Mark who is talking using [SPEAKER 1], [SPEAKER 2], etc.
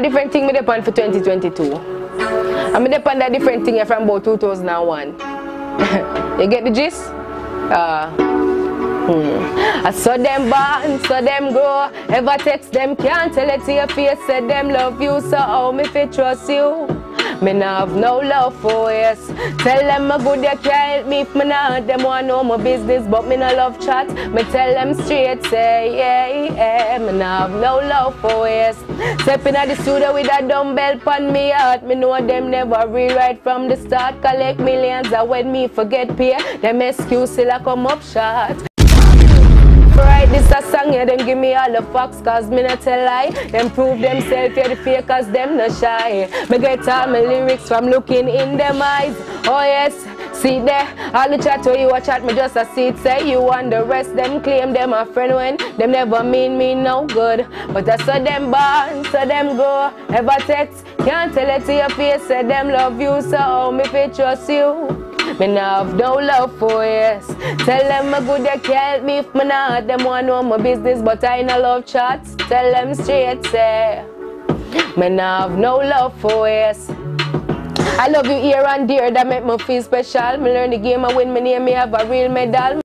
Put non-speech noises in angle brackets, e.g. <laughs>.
[SPEAKER 1] A different thing me depend for 2022. I'm depend that different thing from about 2001. <laughs> you get the gist? Uh, hmm. I saw them born, saw them grow. Ever text them, can't tell it to your face. Said them love you, so how me fit trust you? Me nah have no love for yes. Tell them a good they can't help me if me not them want know my business, but me no love chat. Me tell them straight say yeah yeah. Me nah have no love for yes. Stepping at the studio with a dumbbell pon me heart. Me know them never rewrite from the start. Collect millions and when me forget pay, them excuse still come up short. This a song, yeah, them give me all the facts, cause me not tell lie. Them prove themselves, yeah, the fakers, them not shy. Me get all my lyrics from looking in them eyes. Oh yes, see there, all the chat where you a chat, me just a see it, say you and the rest, them claim them a friend when them never mean me no good. But I saw them born, so them go, ever text, can't tell it to your face, say them love you, so me fit trust you. Me have no love for yes. Tell them a good they can't help me if me not. Them want know my business, but I no love chats. Tell them straight say. Me nah have no love for yes. I love you here and there, that make me feel special. Me learn the game, I win, me name, me have a real medal.